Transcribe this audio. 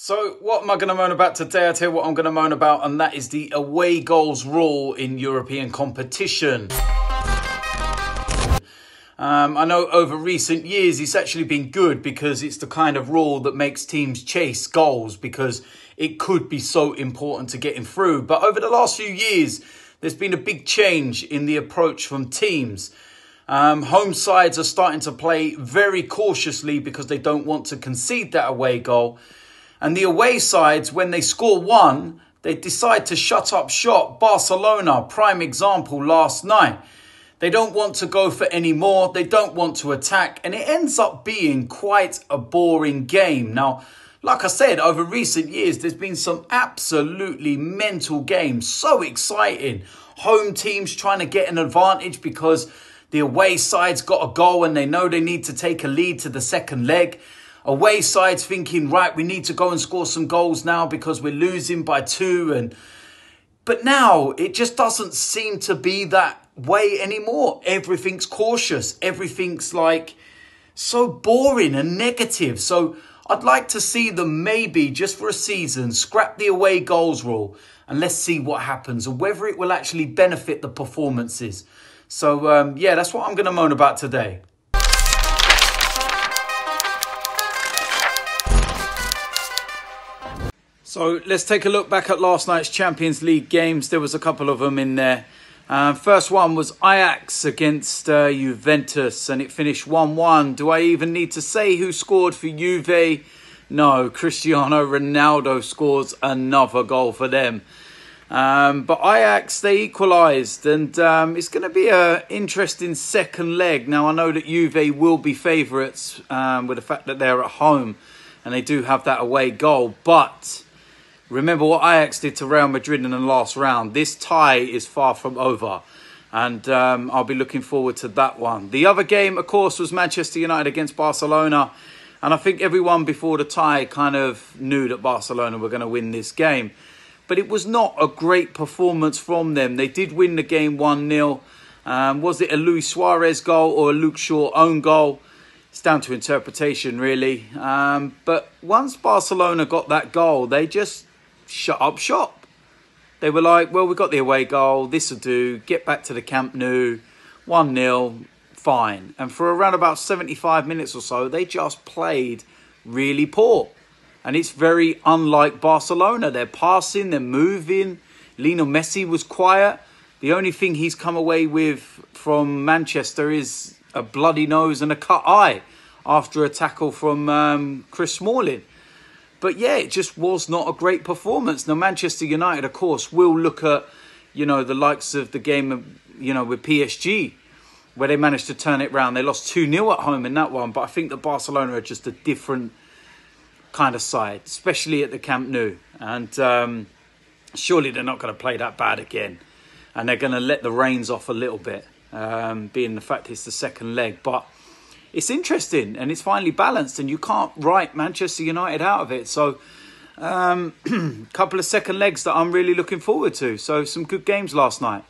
So, what am I going to moan about today? I tell you what I'm going to moan about, and that is the away goals rule in European competition. Um, I know over recent years it's actually been good because it's the kind of rule that makes teams chase goals because it could be so important to getting through. But over the last few years, there's been a big change in the approach from teams. Um, home sides are starting to play very cautiously because they don't want to concede that away goal. And the away sides, when they score one, they decide to shut up shop. Barcelona, prime example last night. They don't want to go for any more. They don't want to attack. And it ends up being quite a boring game. Now, like I said, over recent years, there's been some absolutely mental games. So exciting. Home teams trying to get an advantage because the away side's got a goal and they know they need to take a lead to the second leg. Away side's thinking, right, we need to go and score some goals now because we're losing by two. And but now it just doesn't seem to be that way anymore. Everything's cautious. Everything's like so boring and negative. So I'd like to see them maybe just for a season scrap the away goals rule and let's see what happens and whether it will actually benefit the performances. So um, yeah, that's what I'm going to moan about today. So let's take a look back at last night's Champions League games. There was a couple of them in there. Uh, first one was Ajax against uh, Juventus, and it finished 1 1. Do I even need to say who scored for Juve? No, Cristiano Ronaldo scores another goal for them. Um, but Ajax, they equalised, and um, it's going to be an interesting second leg. Now, I know that Juve will be favourites um, with the fact that they're at home and they do have that away goal, but Remember what Ajax did to Real Madrid in the last round. This tie is far from over. And um, I'll be looking forward to that one. The other game, of course, was Manchester United against Barcelona. And I think everyone before the tie kind of knew that Barcelona were going to win this game. But it was not a great performance from them. They did win the game 1 0. Um, was it a Luis Suarez goal or a Luke Shaw own goal? It's down to interpretation, really. Um, but once Barcelona got that goal, they just shut up shop. They were like, well, we got the away goal, this will do, get back to the Camp Nou, 1 0, fine. And for around about 75 minutes or so, they just played really poor. And it's very unlike Barcelona. They're passing, they're moving. Lionel Messi was quiet. The only thing he's come away with from Manchester is a bloody nose and a cut eye after a tackle from um, Chris Smalling. But yeah, it just was not a great performance. Now, Manchester United, of course, will look at, you know, the likes of the game, you know, with PSG, where they managed to turn it round. They lost 2 0 at home in that one. But I think that Barcelona are just a different kind of side, especially at the Camp Nou. And um, surely they're not going to play that bad again. And they're going to let the reins off a little bit, um, being the fact it's the second leg. But it's interesting and it's finally balanced, and you can't write Manchester United out of it. So, a um, couple of second legs that I'm really looking forward to. So, some good games last night.